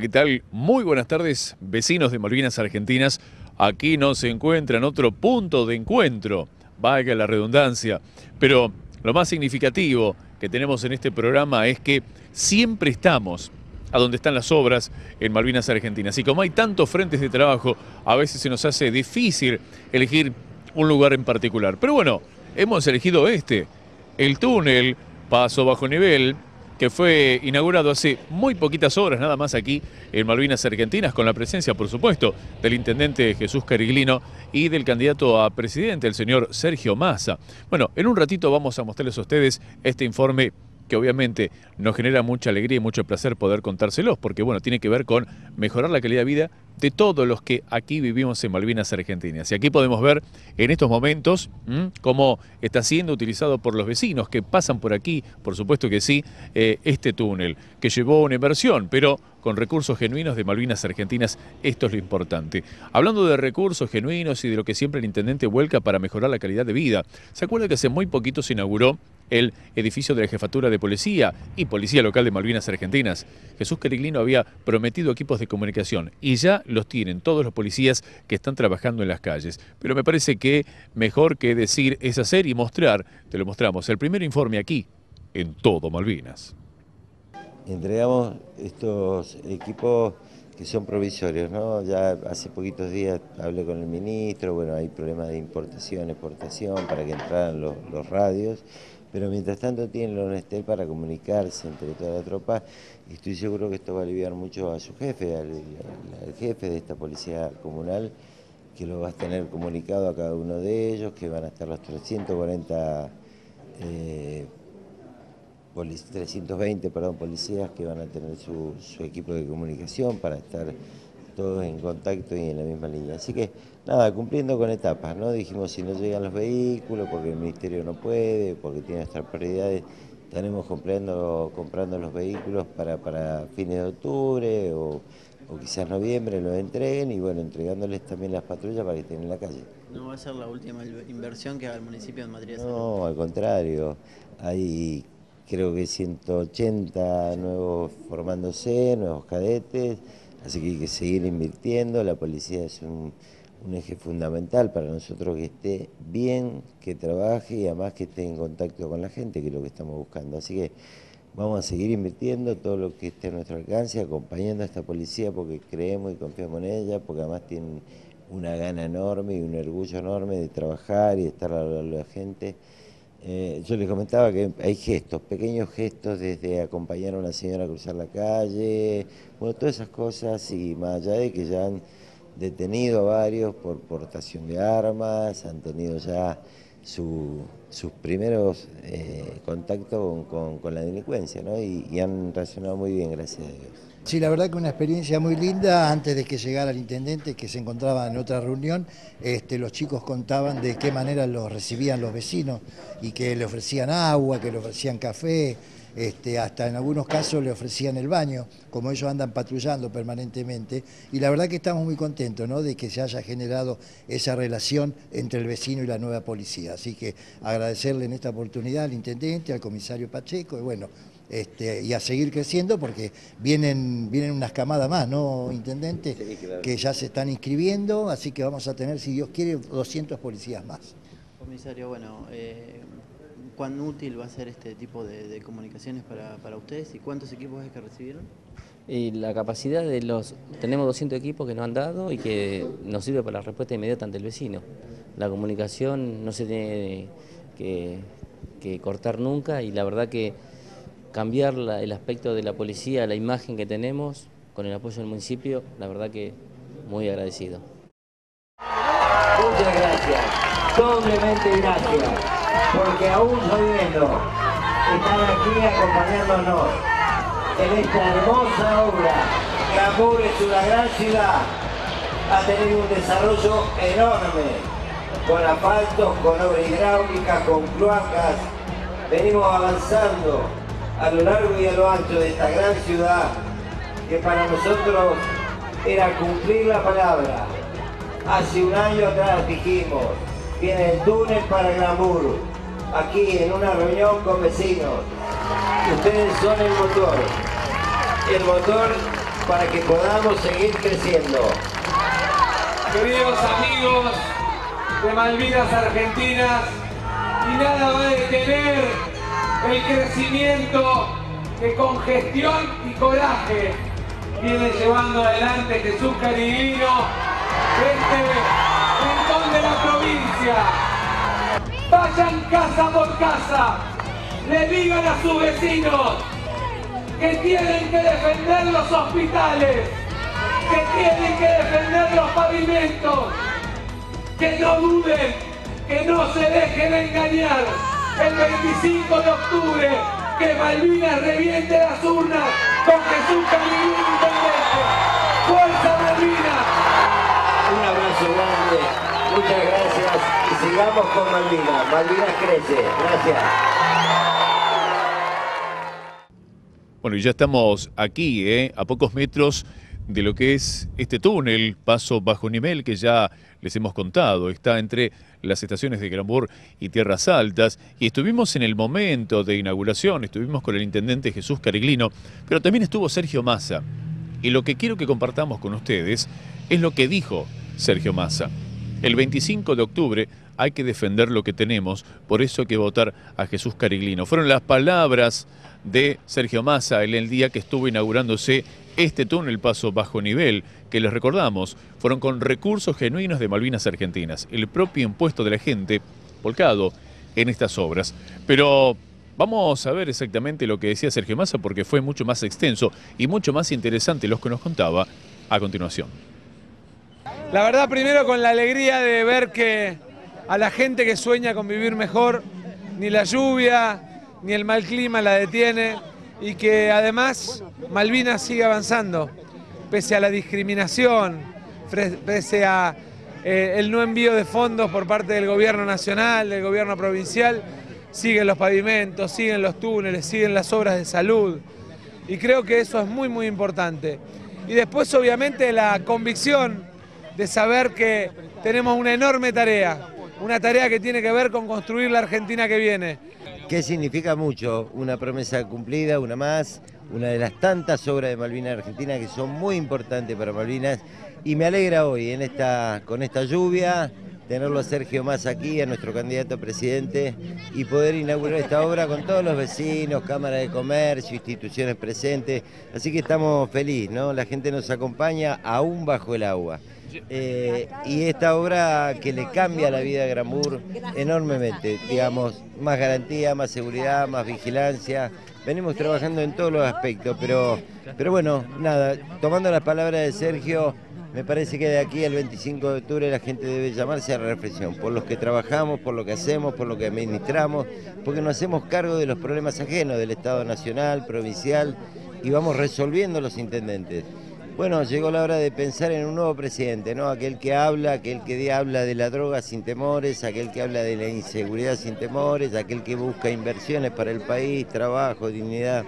¿qué tal? Muy buenas tardes, vecinos de Malvinas Argentinas. Aquí nos encuentran otro punto de encuentro, valga la redundancia. Pero lo más significativo que tenemos en este programa es que siempre estamos a donde están las obras en Malvinas Argentinas. Y como hay tantos frentes de trabajo, a veces se nos hace difícil elegir un lugar en particular. Pero bueno, hemos elegido este, el túnel, paso bajo nivel, que fue inaugurado hace muy poquitas horas nada más aquí en Malvinas Argentinas, con la presencia, por supuesto, del intendente Jesús Cariglino y del candidato a presidente, el señor Sergio Massa. Bueno, en un ratito vamos a mostrarles a ustedes este informe que obviamente nos genera mucha alegría y mucho placer poder contárselos, porque bueno, tiene que ver con mejorar la calidad de vida de todos los que aquí vivimos en Malvinas Argentinas. Y aquí podemos ver en estos momentos cómo está siendo utilizado por los vecinos que pasan por aquí, por supuesto que sí, eh, este túnel, que llevó una inversión, pero con recursos genuinos de Malvinas Argentinas, esto es lo importante. Hablando de recursos genuinos y de lo que siempre el intendente vuelca para mejorar la calidad de vida, ¿se acuerda que hace muy poquito se inauguró el edificio de la Jefatura de Policía y Policía Local de Malvinas Argentinas. Jesús Cariglino había prometido equipos de comunicación y ya los tienen todos los policías que están trabajando en las calles. Pero me parece que mejor que decir es hacer y mostrar, te lo mostramos. El primer informe aquí, en todo Malvinas. Entregamos estos equipos que son provisorios, ¿no? Ya hace poquitos días hablé con el ministro, bueno, hay problemas de importación, exportación para que entraran los, los radios pero mientras tanto tiene la honestidad para comunicarse entre toda la tropa y estoy seguro que esto va a aliviar mucho a su jefe, al, jefe de esta policía comunal, que lo va a tener comunicado a cada uno de ellos, que van a estar los 340, 320 eh, perdón, policías que van a tener su equipo de comunicación para estar todos en contacto y en la misma línea. Así que nada, cumpliendo con etapas, ¿no? Dijimos si no llegan los vehículos, porque el Ministerio no puede, porque tiene nuestras prioridades, estaremos comprando, comprando los vehículos para, para fines de octubre o, quizás noviembre los entreguen y bueno, entregándoles también las patrullas para que estén en la calle. ¿No va a ser la última inversión que haga el municipio en materia de No, al contrario, hay creo que 180 nuevos formándose, nuevos cadetes, Así que hay que seguir invirtiendo, la policía es un, eje fundamental para nosotros que esté bien, que trabaje y además que esté en contacto con la gente, que es lo que estamos buscando. Así que vamos a seguir invirtiendo todo lo que esté a nuestro alcance, acompañando a esta policía porque creemos y confiamos en ella, porque además tienen una gana enorme y un orgullo enorme de trabajar y estar a de la gente. Eh, yo les comentaba que hay gestos, pequeños gestos desde acompañar a una señora a cruzar la calle, bueno, todas esas cosas y más allá de que ya han detenido a varios por portación de armas, han tenido ya sus primeros eh, contactos con, la delincuencia ¿no? y han reaccionado muy bien, gracias a Dios. Sí, la verdad que una experiencia muy linda. Antes de que llegara el intendente, que se encontraba en otra reunión, este, los chicos contaban de qué manera los recibían los vecinos y que le ofrecían agua, que le ofrecían café, este, hasta en algunos casos le ofrecían el baño, como ellos andan patrullando permanentemente. Y la verdad que estamos muy contentos ¿no? de que se haya generado esa relación entre el vecino y la nueva policía. Así que agradecerle en esta oportunidad al intendente, al comisario Pacheco, y bueno, este, y a seguir creciendo porque vienen, vienen unas camadas más, ¿no, Intendente? Que ya se están inscribiendo, así que vamos a tener, si Dios quiere, 200 policías más. Comisario, bueno, eh, ¿cuán útil va a ser este tipo de, comunicaciones para, ustedes y cuántos equipos es que recibieron? Y la capacidad de los... Tenemos 200 equipos que nos han dado y que nos sirve para la respuesta inmediata ante el vecino. La comunicación no se tiene que cortar nunca y la verdad que cambiar el aspecto de la policía, la imagen que tenemos, con el apoyo del municipio, la verdad que muy agradecido. Muchas gracias, doblemente gracias, porque aún sabiendo están aquí acompañándonos en esta hermosa obra. Cambur es una gran ciudad, ha tenido un desarrollo enorme, con asfaltos, con obra hidráulica, con cloacas, venimos avanzando a lo largo y a lo ancho de esta gran ciudad que para nosotros era cumplir la palabra. Hace un año atrás dijimos, viene el túnel para Gramur, aquí en una reunión con vecinos. Ustedes son el motor, el motor para que podamos seguir creciendo. Queridos amigos de Malvinas Argentinas, y nada va a detener el crecimiento que con gestión y coraje viene llevando adelante Jesús Cariglino, este rincón de la provincia. Vayan casa por casa, le digan a sus vecinos que tienen que defender los hospitales, que tienen que defender los pavimentos, que no duden, que no se dejen engañar. El 25 de octubre, que Malvinas reviente las urnas con Jesús Cariglino intendente. ¡Fuerza Malvinas! Un abrazo grande, muchas gracias y sigamos con Malvinas. Malvinas crece. Gracias. Bueno, y ya estamos aquí, ¿eh? a pocos metros de lo que es este túnel, paso bajo nivel que ya les hemos contado. Está entre las estaciones de Granbur y Tierras Altas. Y estuvimos en el momento de inauguración, estuvimos con el intendente Jesús Cariglino, pero también estuvo Sergio Massa. Y lo que quiero que compartamos con ustedes es lo que dijo Sergio Massa. El 25 de octubre hay que defender lo que tenemos, por eso hay que votar a Jesús Cariglino. Fueron las palabras de Sergio Massa en el día que estuvo inaugurándose este túnel paso bajo nivel, que les recordamos, fueron con recursos genuinos de Malvinas Argentinas, el propio impuesto de la gente volcado en estas obras. Pero vamos a ver exactamente lo que decía Sergio Massa porque fue mucho más extenso y mucho más interesante lo que nos contaba a continuación. La verdad, primero con la alegría de ver que a la gente que sueña con vivir mejor, ni la lluvia, ni el mal clima la detiene y que además Malvinas sigue avanzando, pese a la discriminación, pese a eh, el no envío de fondos por parte del gobierno nacional, del gobierno provincial, siguen los pavimentos, siguen los túneles, siguen las obras de salud. Y creo que eso es muy, muy importante. Y después, obviamente, la convicción de saber que tenemos una enorme tarea, una tarea que tiene que ver con construir la Argentina que viene. ¿Qué significa mucho? Una promesa cumplida, una más, una de las tantas obras de Malvinas Argentina que son muy importantes para Malvinas y me alegra hoy en esta, con esta lluvia tenerlo a Sergio más aquí, a nuestro candidato a presidente, y poder inaugurar esta obra con todos los vecinos, cámaras de comercio, instituciones presentes. Así que estamos felices, ¿no? La gente nos acompaña aún bajo el agua. Eh, y esta obra que le cambia la vida a Granbur enormemente, digamos, más garantía, más seguridad, más vigilancia. Venimos trabajando en todos los aspectos, pero, pero bueno, nada, tomando las palabras de Sergio, me parece que de aquí al 25 de octubre la gente debe llamarse a la reflexión, por los que trabajamos, por lo que hacemos, por lo que administramos, porque nos hacemos cargo de los problemas ajenos del Estado nacional, provincial, y vamos resolviendo los intendentes. Bueno, llegó la hora de pensar en un nuevo presidente, ¿no? Aquel que habla, aquel que habla de la droga sin temores, aquel que habla de la inseguridad sin temores, aquel que busca inversiones para el país, trabajo, dignidad.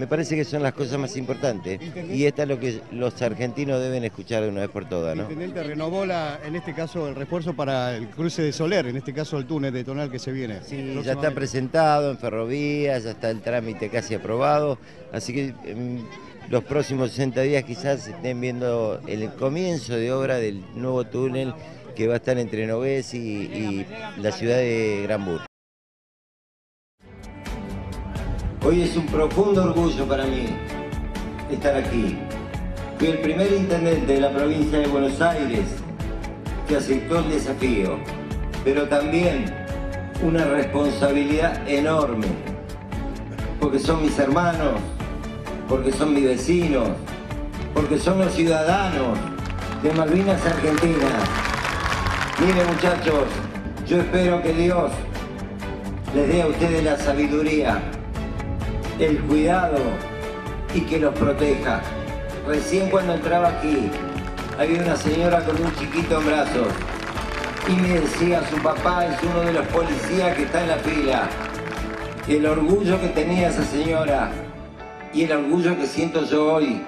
Me parece que son las cosas más importantes y esta es lo que los argentinos deben escuchar de una vez por todas, ¿no? El intendente renovó la, en este caso el refuerzo para el cruce de Soler, en este caso el túnel de tonal que se viene. Sí, ya está presentado en ferrovías, ya está el trámite casi aprobado, así que em, los próximos 60 días quizás estén viendo el comienzo de obra del nuevo túnel que va a estar entre Nogués y, la ciudad de Granbur. Hoy es un profundo orgullo para mí estar aquí. Fui el primer intendente de la provincia de Buenos Aires que aceptó el desafío, pero también una responsabilidad enorme, porque son mis hermanos, porque son mis vecinos, porque son los ciudadanos de Malvinas Argentinas. Miren muchachos, yo espero que Dios les dé a ustedes la sabiduría, el cuidado y que los proteja. Recién cuando entraba aquí, había una señora con un chiquito en brazos y me decía, su papá es uno de los policías que está en la fila. El orgullo que tenía esa señora y el orgullo que siento yo hoy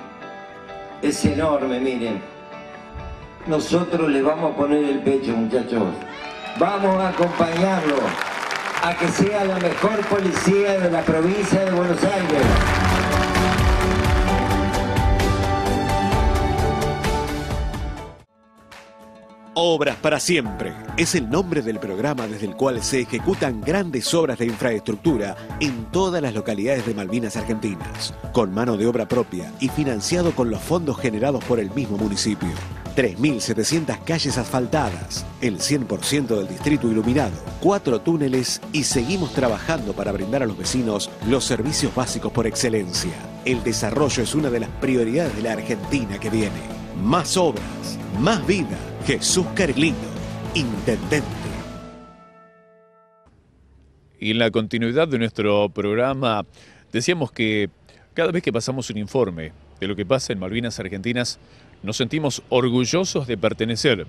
es enorme, miren. Nosotros les vamos a poner el pecho, muchachos. Vamos a acompañarlo a que sea la mejor policía de la provincia de Buenos Aires. Obras para siempre es el nombre del programa desde el cual se ejecutan grandes obras de infraestructura en todas las localidades de Malvinas Argentinas, con mano de obra propia y financiado con los fondos generados por el mismo municipio. 3.700 calles asfaltadas, el 100% del distrito iluminado, cuatro túneles y seguimos trabajando para brindar a los vecinos los servicios básicos por excelencia. El desarrollo es una de las prioridades de la Argentina que viene. Más obras, más vida. Jesús Carglino, Intendente. Y en la continuidad de nuestro programa decíamos que cada vez que pasamos un informe de lo que pasa en Malvinas Argentinas, nos sentimos orgullosos de pertenecer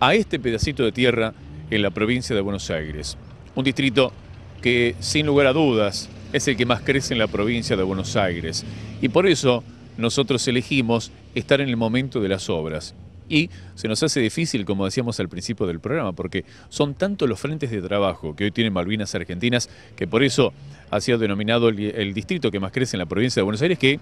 a este pedacito de tierra en la provincia de Buenos Aires. Un distrito que sin lugar a dudas es el que más crece en la provincia de Buenos Aires. Y por eso nosotros elegimos estar en el momento de las obras. Y se nos hace difícil, como decíamos al principio del programa, porque son tantos los frentes de trabajo que hoy tienen Malvinas Argentinas, que por eso ha sido denominado el, el distrito que más crece en la provincia de Buenos Aires, que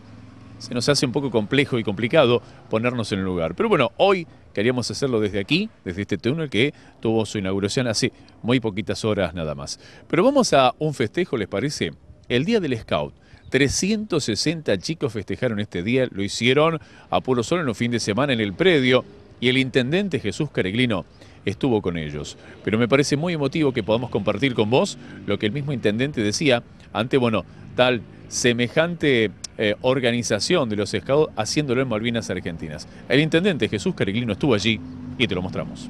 se nos hace un poco complejo y complicado ponernos en el lugar. Pero bueno, hoy queríamos hacerlo desde aquí, desde este túnel que tuvo su inauguración hace muy poquitas horas nada más. Pero vamos a un festejo, ¿les parece? El Día del Scout. 360 chicos festejaron este día, lo hicieron a puro sol en un fin de semana en el predio y el intendente Jesús Careglino estuvo con ellos. Pero me parece muy emotivo que podamos compartir con vos lo que el mismo intendente decía ante, bueno, tal semejante eh, organización de los Scouts haciéndolo en Malvinas Argentinas. El intendente Jesús Careglino estuvo allí y te lo mostramos.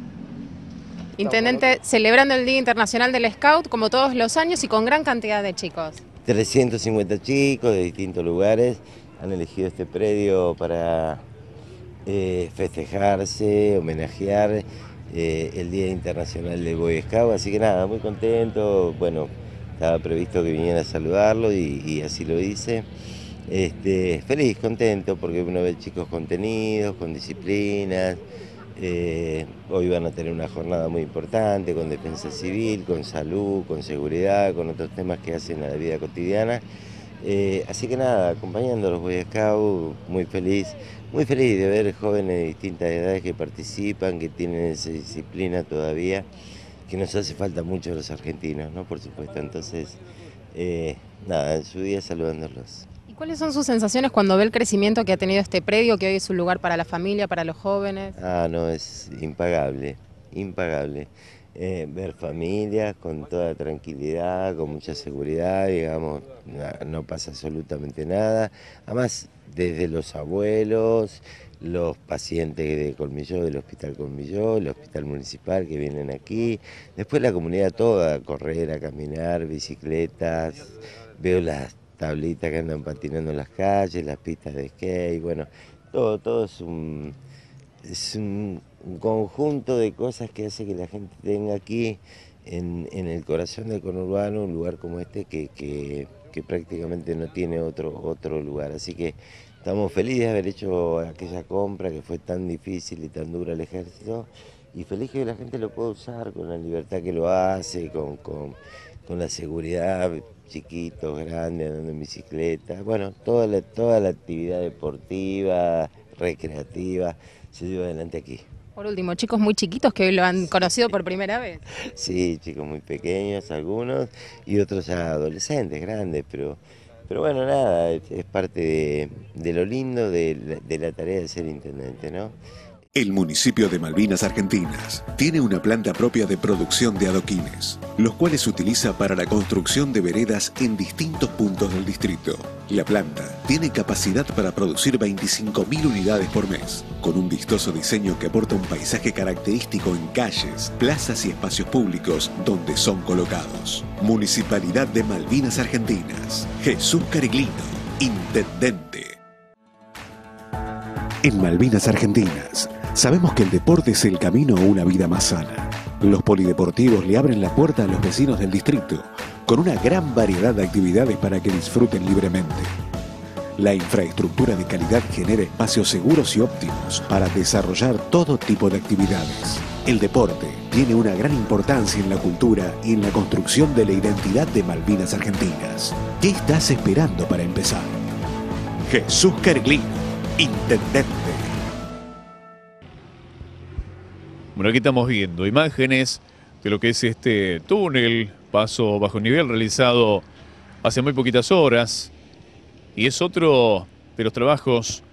Intendente, celebrando el Día Internacional del Scout como todos los años y con gran cantidad de chicos. 350 chicos de distintos lugares han elegido este predio para eh, festejarse, homenajear eh, el Día Internacional del Boy Scout, así que nada, muy contento, bueno, estaba previsto que viniera a saludarlo y, así lo hice. Este, feliz, contento, porque uno ve chicos contenidos, con disciplinas, eh, hoy van a tener una jornada muy importante con defensa civil, con salud, con seguridad, con otros temas que hacen a la vida cotidiana. Así que nada, acompañando a los Boy Scouts, muy feliz, muy feliz de ver jóvenes de distintas edades que participan, que tienen esa disciplina todavía, que nos hace falta mucho a los argentinos, ¿no? Por supuesto. Entonces, eh, nada, en su día saludándolos. ¿Y cuáles son sus sensaciones cuando ve el crecimiento que ha tenido este predio, que hoy es un lugar para la familia, para los jóvenes? Ah, no, es impagable, impagable. Eh, ver familias con toda tranquilidad, con mucha seguridad, digamos, no, pasa absolutamente nada. Además, desde los abuelos, los pacientes de Colmilló, del Hospital Colmilló, el Hospital Municipal que vienen aquí, después la comunidad toda, correr, a caminar, bicicletas, veo las tablitas que andan patinando en las calles, las pistas de skate, bueno, todo, todo es un, es un, un conjunto de cosas que hace que la gente tenga aquí en, en el corazón del conurbano un lugar como este que, que, prácticamente no tiene otro, otro lugar. Así que estamos felices de haber hecho aquella compra que fue tan difícil y tan dura el ejército y feliz que la gente lo pueda usar con la libertad que lo hace, con, con, con la seguridad, chiquitos, grandes, andando en bicicleta, bueno, toda la, toda la actividad deportiva, recreativa, se lleva adelante aquí. Por último, chicos muy chiquitos que hoy lo han conocido por primera vez. Sí, chicos muy pequeños algunos y otros ya adolescentes, grandes, pero, pero bueno, nada, es, parte de, de, lo lindo de la tarea de ser intendente, ¿no? El municipio de Malvinas Argentinas tiene una planta propia de producción de adoquines, los cuales utiliza para la construcción de veredas en distintos puntos del distrito. La planta tiene capacidad para producir 25.000 unidades por mes, con un vistoso diseño que aporta un paisaje característico en calles, plazas y espacios públicos donde son colocados. Municipalidad de Malvinas Argentinas. Jesús Cariglino, Intendente. En Malvinas Argentinas Sabemos que el deporte es el camino a una vida más sana. Los polideportivos le abren la puerta a los vecinos del distrito con una gran variedad de actividades para que disfruten libremente. La infraestructura de calidad genera espacios seguros y óptimos para desarrollar todo tipo de actividades. El deporte tiene una gran importancia en la cultura y en la construcción de la identidad de Malvinas Argentinas. ¿Qué estás esperando para empezar? Jesús Carglino, Intendente. Bueno, aquí estamos viendo imágenes de lo que es este túnel, paso bajo nivel realizado hace muy poquitas horas. Y es otro de los trabajos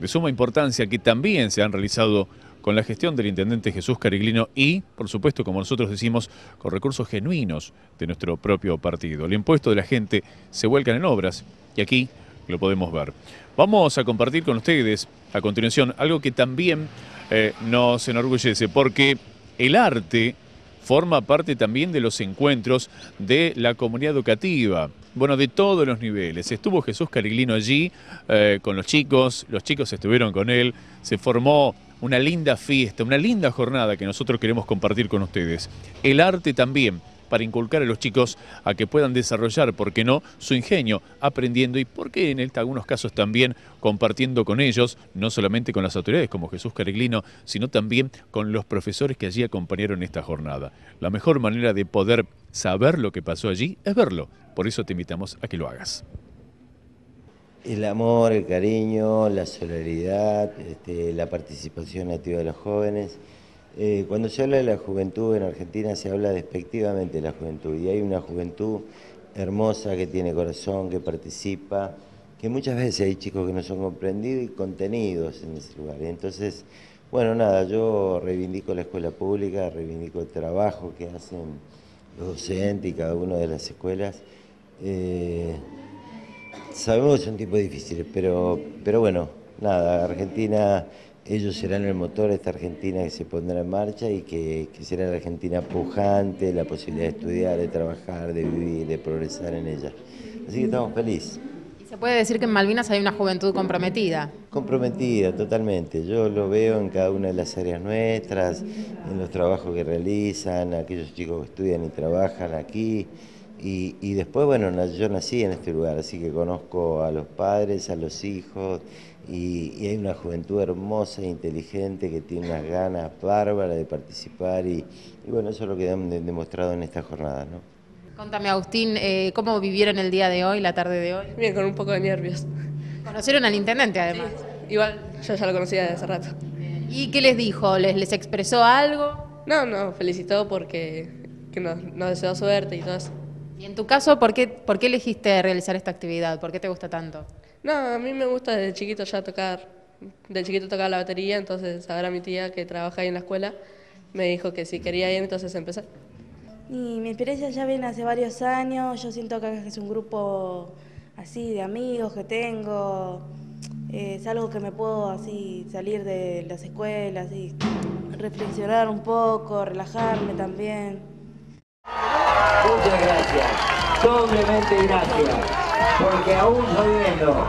de suma importancia que también se han realizado con la gestión del intendente Jesús Cariglino y, por supuesto, como nosotros decimos, con recursos genuinos de nuestro propio partido. El impuesto de la gente se vuelcan en obras y aquí lo podemos ver. Vamos a compartir con ustedes a continuación algo que también eh, nos enorgullece, porque el arte forma parte también de los encuentros de la comunidad educativa, bueno, de todos los niveles. Estuvo Jesús Cariglino allí eh, con los chicos, los chicos estuvieron con él, se formó una linda fiesta, una linda jornada que nosotros queremos compartir con ustedes. El arte también para inculcar a los chicos a que puedan desarrollar, ¿por qué no?, su ingenio, aprendiendo y, ¿por qué en algunos casos también compartiendo con ellos, no solamente con las autoridades como Jesús Cariglino, sino también con los profesores que allí acompañaron esta jornada. La mejor manera de poder saber lo que pasó allí es verlo. Por eso te invitamos a que lo hagas. El amor, el cariño, la solidaridad, este, la participación activa de los jóvenes. Eh, cuando se habla de la juventud en Argentina se habla despectivamente de la juventud y hay una juventud hermosa que tiene corazón, que participa, que muchas veces hay chicos que no son comprendidos y contenidos en ese lugar. entonces, bueno, nada, yo reivindico la escuela pública, reivindico el trabajo que hacen los docentes y cada una de las escuelas. Eh, Sabemos que son tiempos difíciles, pero, pero bueno, nada, Argentina, ellos serán el motor de esta Argentina que se pondrá en marcha y que, será la Argentina pujante, la posibilidad de estudiar, de trabajar, de vivir, de progresar en ella. Así que estamos felices. ¿Y se puede decir que en Malvinas hay una juventud comprometida? Comprometida, totalmente. Yo lo veo en cada una de las áreas nuestras, en los trabajos que realizan, aquellos chicos que estudian y trabajan aquí. Y, después, bueno, yo nací en este lugar, así que conozco a los padres, a los hijos, y, hay una juventud hermosa e inteligente que tiene unas ganas bárbaras de participar, y, bueno, eso es lo que hemos demostrado en esta jornada, ¿no? Contame, Agustín, eh, ¿cómo vivieron el día de hoy, la tarde de hoy? Bien, con un poco de nervios. ¿Conocieron al intendente, además? igual, yo ya lo conocía desde hace rato. ¿Y qué les dijo? ¿Les, les expresó algo? No, no, felicitó porque que nos, nos deseó suerte y todo eso. Y en tu caso, ¿por qué, ¿por qué elegiste realizar esta actividad? ¿Por qué te gusta tanto? No, a mí me gusta desde chiquito ya tocar, de chiquito tocar la batería, entonces ahora mi tía que trabaja ahí en la escuela me dijo que si quería ir, entonces empecé. Y mi experiencia ya viene hace varios años, yo siento que es un grupo así de amigos que tengo, es algo que me puedo así salir de las escuelas y reflexionar un poco, relajarme también. Muchas gracias, doblemente gracias, porque aún sabiendo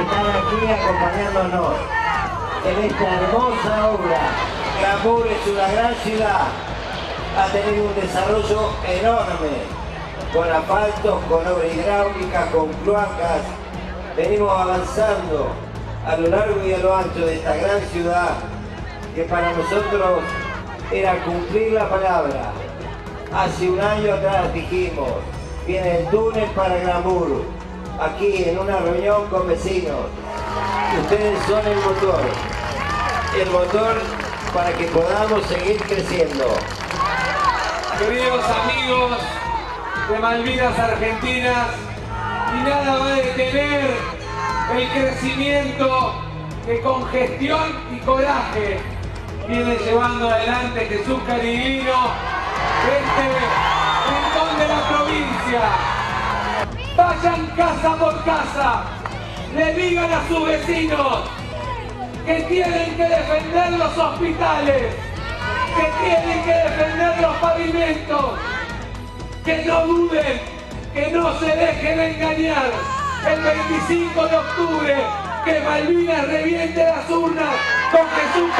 están aquí acompañándonos en esta hermosa obra. Clamur es una gran ciudad, ha tenido un desarrollo enorme, con asfaltos, con obra hidráulica, con cloacas. Venimos avanzando a lo largo y a lo ancho de esta gran ciudad, que para nosotros era cumplir la palabra, Hace un año atrás dijimos, viene el túnel para Glamour, aquí en una reunión con vecinos. Ustedes son el motor, el motor para que podamos seguir creciendo. Queridos amigos de Malvinas Argentinas, y nada va a detener el crecimiento que con gestión y coraje viene llevando adelante Jesús Cariglino este rincón de la provincia. Vayan casa por casa, le digan a sus vecinos que tienen que defender los hospitales, que tienen que defender los pavimentos, que no duden, que no se dejen engañar. El 25 de octubre, que Malvinas reviente las urnas con Jesús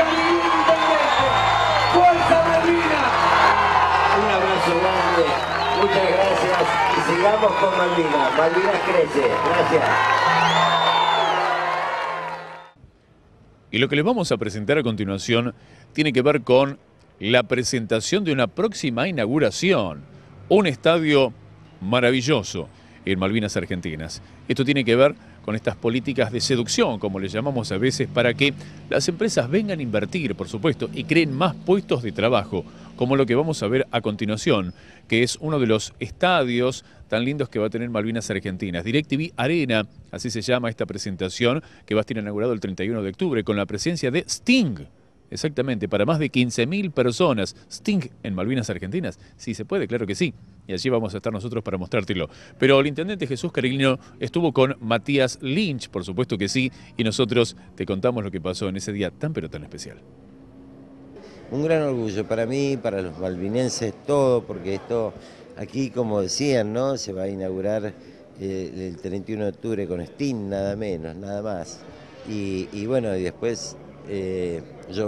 muchas gracias y sigamos con Malvinas. Malvinas crece. Gracias. Y lo que les vamos a presentar a continuación tiene que ver con la presentación de una próxima inauguración. Un estadio maravilloso en Malvinas Argentinas. Esto tiene que ver con estas políticas de seducción, como le llamamos a veces, para que las empresas vengan a invertir, por supuesto, y creen más puestos de trabajo, como lo que vamos a ver a continuación, que es uno de los estadios tan lindos que va a tener Malvinas Argentinas. DirecTV Arena, así se llama esta presentación, que va a estar inaugurado el 31 de octubre, con la presencia de Sting. Exactamente, para más de 15.000 personas. Sting en Malvinas Argentinas. Sí, se puede, claro que sí. Y allí vamos a estar nosotros para mostrártelo. Pero el intendente Jesús Cariglino estuvo con Matías Lynch, por supuesto que sí, y nosotros te contamos lo que pasó en ese día tan pero tan especial. Un gran orgullo para mí, para los malvinenses, todo, porque esto aquí, como decían, ¿no? Se va a inaugurar eh, el 31 de octubre con Sting, nada menos, nada más. Y, bueno, y después eh,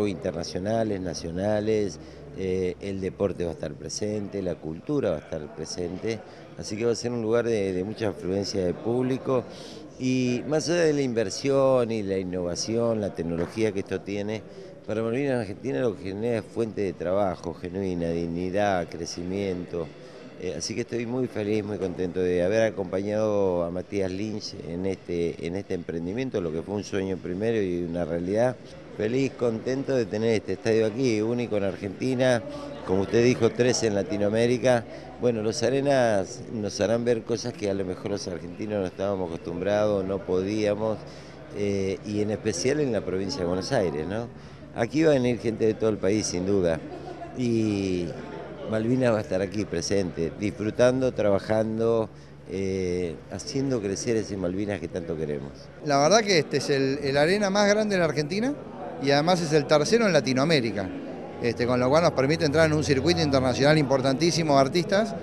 internacionales, nacionales, eh, el deporte va a estar presente, la cultura va a estar presente, así que va a ser un lugar de, mucha afluencia de público y más allá de la inversión y la innovación, la tecnología que esto tiene, para Malvinas Argentina lo que genera es fuente de trabajo genuina, dignidad, crecimiento. Eh, así que estoy muy feliz, muy contento de haber acompañado a Matías Lynch en este, en este emprendimiento, lo que fue un sueño primero y una realidad. Feliz, contento de tener este estadio aquí, único en Argentina, como usted dijo, tres en Latinoamérica. Bueno, los arenas nos harán ver cosas que a lo mejor los argentinos no estábamos acostumbrados, no podíamos, eh, y en especial en la provincia de Buenos Aires, ¿no? Aquí va a venir gente de todo el país, sin duda, y Malvinas va a estar aquí presente, disfrutando, trabajando, eh, haciendo crecer ese Malvinas que tanto queremos. La verdad que este es el, arena más grande en la Argentina, y además es el tercero en Latinoamérica, este, con lo cual nos permite entrar en un circuito internacional importantísimo de artistas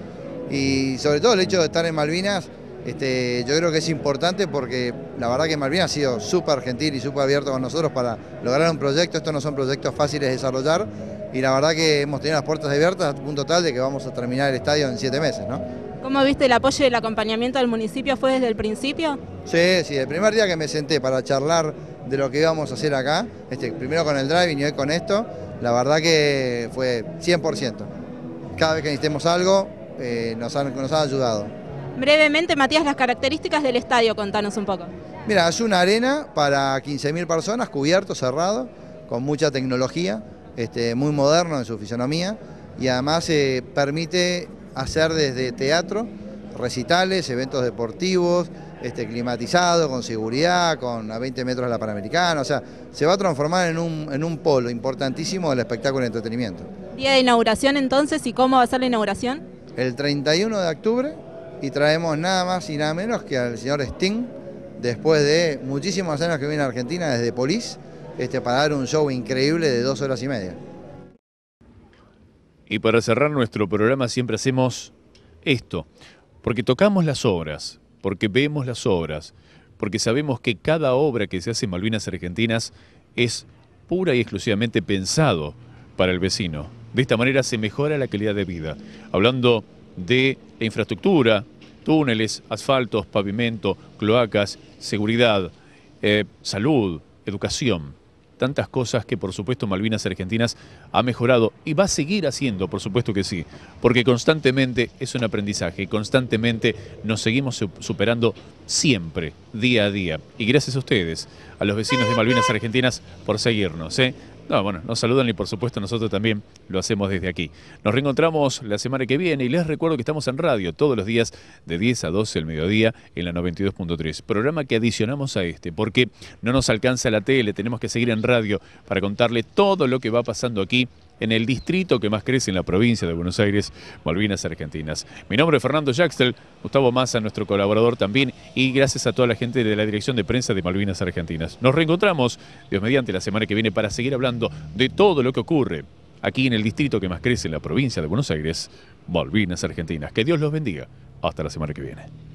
y sobre todo el hecho de estar en Malvinas, este, yo creo que es importante porque la verdad que Malvinas ha sido súper gentil y súper abierto con nosotros para lograr un proyecto, estos no son proyectos fáciles de desarrollar y la verdad que hemos tenido las puertas abiertas a punto tal de que vamos a terminar el estadio en siete meses. ¿no? ¿Cómo viste el apoyo y el acompañamiento del municipio? ¿Fue desde el principio? Sí, sí, el primer día que me senté para charlar de lo que íbamos a hacer acá, este, primero con el driving y hoy con esto, la verdad que fue 100%. Cada vez que necesitemos algo, eh, nos, han, nos han ayudado. Brevemente, Matías, las características del estadio, contanos un poco. Mira, es una arena para 15.000 personas, cubierto, cerrado, con mucha tecnología, este, muy moderno en su fisonomía y además eh, permite hacer desde teatro, recitales, eventos deportivos, este, climatizado, con seguridad, con a 20 metros de la Panamericana, o sea, se va a transformar en un, en un polo importantísimo del espectáculo y entretenimiento. Día de inauguración entonces, ¿y cómo va a ser la inauguración? El 31 de octubre y traemos nada más y nada menos que al señor Sting, después de muchísimos años que viene a Argentina desde Polis, este, para dar un show increíble de dos horas y media. Y para cerrar nuestro programa siempre hacemos esto, porque tocamos las obras, porque vemos las obras, porque sabemos que cada obra que se hace en Malvinas Argentinas es pura y exclusivamente pensado para el vecino. De esta manera se mejora la calidad de vida. Hablando de la infraestructura, túneles, asfaltos, pavimento, cloacas, seguridad, eh, salud, educación tantas cosas que por supuesto Malvinas Argentinas ha mejorado y va a seguir haciendo, por supuesto que sí, porque constantemente es un aprendizaje, constantemente nos seguimos superando siempre, día a día. Y gracias a ustedes, a los vecinos de Malvinas Argentinas, por seguirnos. ¿eh? No, bueno, nos saludan y por supuesto nosotros también lo hacemos desde aquí. Nos reencontramos la semana que viene y les recuerdo que estamos en radio todos los días de 10 a 12 del mediodía en la 92.3. Programa que adicionamos a este porque no nos alcanza la tele, tenemos que seguir en radio para contarle todo lo que va pasando aquí en el distrito que más crece en la provincia de Buenos Aires, Malvinas Argentinas. Mi nombre es Fernando Jaxtel, Gustavo Massa, nuestro colaborador también, y gracias a toda la gente de la Dirección de Prensa de Malvinas Argentinas. Nos reencontramos, Dios mediante, la semana que viene para seguir hablando de todo lo que ocurre aquí en el distrito que más crece en la provincia de Buenos Aires, Malvinas Argentinas. Que Dios los bendiga. Hasta la semana que viene.